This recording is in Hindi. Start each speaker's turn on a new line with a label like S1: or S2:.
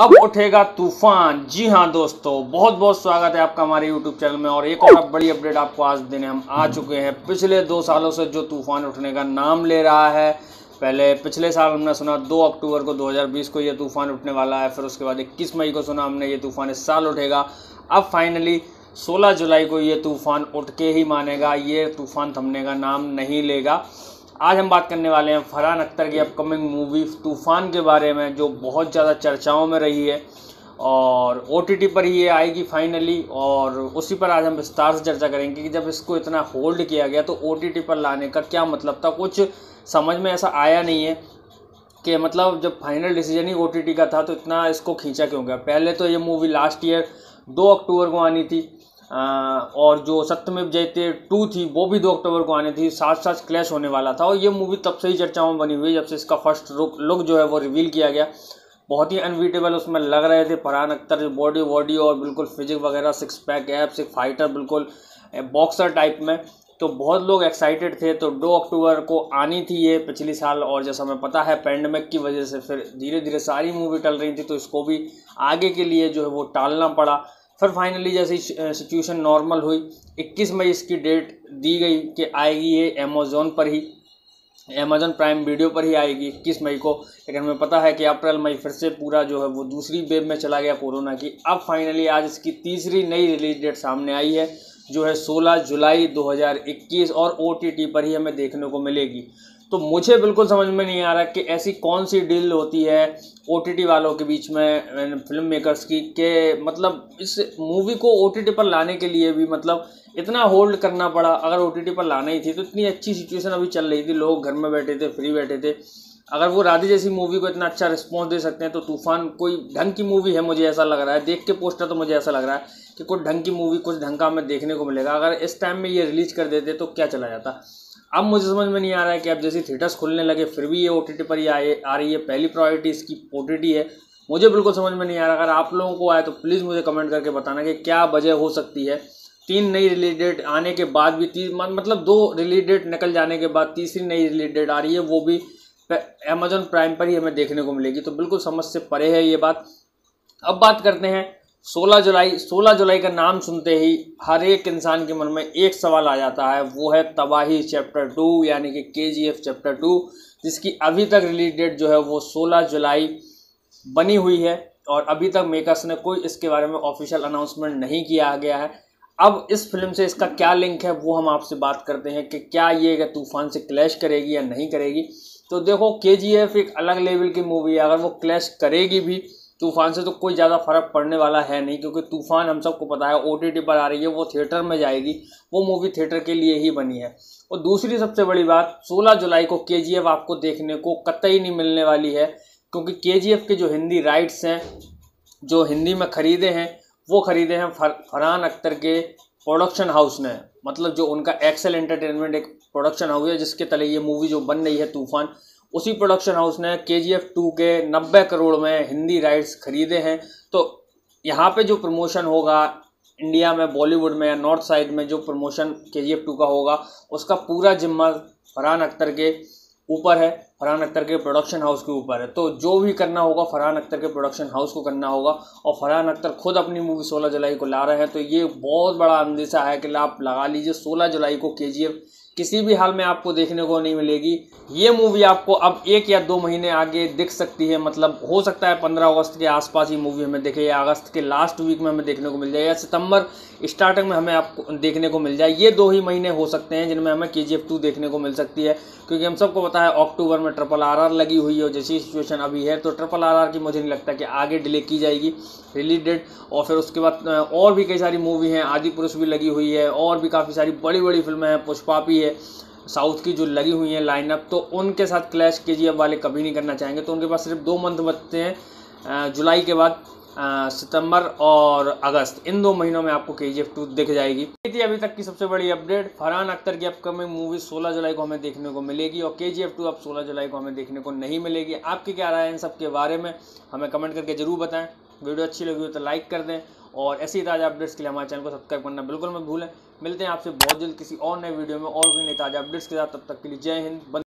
S1: अब उठेगा तूफ़ान। जी हाँ दोस्तों बहुत बहुत स्वागत है आपका हमारे यूट्यूब चैनल में और एक और बड़ी अपडेट आपको आज देने हम आ चुके हैं। पिछले दो सालों से जो तूफ़ान उठने का नाम ले रहा है, पहले पिछले साल हमने सुना 2 अक्टूबर को 2020 को ये तूफ़ान उठने वाला है, फिर उसके बाद इक्कीस मई को सुना हमने ये तूफ़ान इस साल उठेगा। अब फाइनली 16 जुलाई को ये तूफ़ान उठ के ही मानेगा, ये तूफ़ान थमने का नाम नहीं लेगा। आज हम बात करने वाले हैं फरहान अख्तर की अपकमिंग मूवी तूफ़ान के बारे में, जो बहुत ज़्यादा चर्चाओं में रही है और ओटीटी पर ही ये आएगी फाइनली और उसी पर आज हम विस्तार से चर्चा करेंगे कि जब इसको इतना होल्ड किया गया तो ओटीटी पर लाने का क्या मतलब था? कुछ समझ में ऐसा आया नहीं है कि मतलब जब फाइनल डिसीज़न ही ओटीटी का था तो इतना इसको खींचा क्यों गया? पहले तो ये मूवी लास्ट ईयर दो अक्टूबर को आनी थी। और जो सत्यमेव जयते टू थी, वो भी दो अक्टूबर को आनी थी साथ साथ क्लैश होने वाला था। और ये मूवी तब से ही चर्चाओं में बनी हुई जब से इसका फ़र्स्ट लुक लुक जो है वो रिवील किया गया। बहुत ही अनबीटेबल उसमें लग रहे थे फरहान अख्तर, बॉडी वॉडी और बिल्कुल फिजिक वगैरह सिक्स पैक एप्स एक फाइटर बिल्कुल बॉक्सर टाइप में। तो बहुत लोग एक्साइटेड थे तो दो अक्टूबर को आनी थी ये पिछली साल। और जैसा हमें पता है पैंडमिक की वजह से फिर धीरे धीरे सारी मूवी टल रही थी तो इसको भी आगे के लिए जो है वो टालना पड़ा। फिर फाइनली जैसे सिचुएशन नॉर्मल हुई 21 मई इसकी डेट दी गई कि आएगी ये अमेज़ोन पर ही अमेजोन प्राइम वीडियो पर ही आएगी इक्कीस मई को। लेकिन हमें पता है कि अप्रैल मई फिर से पूरा जो है वो दूसरी वेब में चला गया कोरोना की। अब फाइनली आज इसकी तीसरी नई रिलीज़ डेट सामने आई है, जो है 16 जुलाई 2021 और ओटीटी पर ही हमें देखने को मिलेगी। तो मुझे बिल्कुल समझ में नहीं आ रहा कि ऐसी कौन सी डील होती है ओटीटी वालों के बीच में फ़िल्म मेकर्स की कि मतलब इस मूवी को ओटीटी पर लाने के लिए भी मतलब इतना होल्ड करना पड़ा। अगर ओटीटी पर लाना ही थी तो इतनी अच्छी सिचुएशन अभी चल रही थी। लोग घर में बैठे थे फ्री बैठे थे। अगर वो राधे जैसी मूवी को इतना अच्छा रिस्पॉन्स दे सकते हैं तो तूफ़ान कोई ढंग की मूवी है मुझे ऐसा लग रहा है। देख के पोस्टर तो मुझे ऐसा लग रहा है कि कुछ ढंग की मूवी कुछ ढंग का हमें देखने को मिलेगा। अगर इस टाइम में ये रिलीज़ कर देते तो क्या चला जाता? अब मुझे समझ में नहीं आ रहा है कि अब जैसे थिएटर्स खुलने लगे, फिर भी ये ओटीटी पर ही आए आ रही है। पहली प्रायोरिटी इसकी ओ है। मुझे बिल्कुल समझ में नहीं आ रहा। अगर आप लोगों को आए तो प्लीज़ मुझे कमेंट करके बताना कि क्या वजह हो सकती है। तीन नई रिलीज़ डेट आने के बाद भी, तीन मतलब दो रिलीज़ डेट निकल जाने के बाद तीसरी नई रिलीज़ डेट आ रही है, वो भी अमेजोन प्राइम पर ही हमें देखने को मिलेगी। तो बिल्कुल समझ से परे है ये बात। अब बात करते हैं 16 जुलाई 16 जुलाई का नाम सुनते ही हर एक इंसान के मन में एक सवाल आ जाता है, वो है तबाही चैप्टर टू, यानी कि के जी एफ़ चैप्टर टू, जिसकी अभी तक रिलीज़ डेट जो है वो 16 जुलाई बनी हुई है और अभी तक मेकर्स ने कोई इसके बारे में ऑफिशियल अनाउंसमेंट नहीं किया गया है। अब इस फ़िल्म से इसका क्या लिंक है, वो हम आपसे बात करते हैं कि क्या ये तूफ़ान से क्लैश करेगी या नहीं करेगी। तो देखो के एक अलग लेवल की मूवी है, अगर वो क्लैश करेगी भी तूफ़ान से तो कोई ज़्यादा फ़र्क पड़ने वाला है नहीं क्योंकि तूफ़ान हम सबको पता है ओटीटी पर आ रही है वो थिएटर में जाएगी वो मूवी थिएटर के लिए ही बनी है। और दूसरी सबसे बड़ी बात 16 जुलाई को के आपको देखने को कतई नहीं मिलने वाली है क्योंकि के के जो हिंदी राइट्स हैं जो हिंदी में ख़रीदे हैं वो ख़रीदे हैं फर, फरहान अख्तर के प्रोडक्शन हाउस ने। मतलब जो उनका एक्सेल एंटरटेनमेंट एक प्रोडक्शन हाउस है जिसके तले ये मूवी जो बन रही है तूफ़ान उसी प्रोडक्शन हाउस ने के जी एफ़ टू के नब्बे करोड़ में हिंदी राइट्स खरीदे हैं। तो यहाँ पे जो प्रमोशन होगा इंडिया में बॉलीवुड में या नॉर्थ साइड में जो प्रमोशन के जी एफ़ टू का होगा, उसका पूरा जिम्मा फरहान अख्तर के ऊपर है। फरहान अख्तर के प्रोडक्शन हाउस के ऊपर है। तो जो भी करना होगा, फरहान अख्तर के प्रोडक्शन हाउस को करना होगा और फरहान अख्तर खुद अपनी मूवी 16 जुलाई को ला रहे हैं तो ये बहुत बड़ा अंदेशा है कि आप लगा लीजिए 16 जुलाई को के किसी भी हाल में आपको देखने को नहीं मिलेगी। ये मूवी आपको अब एक या दो महीने आगे दिख सकती है। मतलब हो सकता है पंद्रह अगस्त के आसपास ही मूवी हमें दिखे या अगस्त के लास्ट वीक में हमें देखने को मिल जाए या सितंबर स्टार्टिंग में हमें आपको देखने को मिल जाए। ये दो ही महीने हो सकते हैं जिनमें हमें के जी देखने को मिल सकती है। क्योंकि हम सबको पता है अक्टूबर में ट्रिपल आरआर लगी हुई है जैसी सिचुएशन अभी है तो ट्रिपल आरआर की मुझे नहीं लगता कि आगे डिले की जाएगी। रिलीज़ डेट और फिर उसके बाद और भी कई सारी मूवी हैं आदि पुरुष भी लगी हुई है, और भी काफ़ी सारी बड़ी बड़ी फ़िल्में हैं, पुष्पा भी है, साउथ की जो लगी हुई हैं लाइनअप तो उनके साथ क्लैश के वाले कभी नहीं करना चाहेंगे। तो उनके पास सिर्फ़ दो मंथ बचते हैं जुलाई के बाद। सितंबर और अगस्त। इन दो महीनों में आपको के जी एफ़ टू दिख जाएगी। ये थी अभी तक की सबसे बड़ी अपडेट। फरहान अख्तर की अपकमिंग मूवी 16 जुलाई को हमें देखने को मिलेगी और के जी एफ़ टू अब 16 जुलाई को हमें देखने को नहीं मिलेगी। आपकी क्या राय है इन सब के बारे में, हमें कमेंट करके ज़रूर बताएँ। वीडियो अच्छी लगी हो तो लाइक कर दें और ऐसी ताज़ा अपडेट्स के लिए हमारे चैनल को सब्सक्राइब करना बिल्कुल मत भूलें। मिलते हैं आपसे बहुत जल्द किसी और नए वीडियो में और कोई नई ताज़ा अपडेट्स के साथ। तब तक के लिए जय हिंद।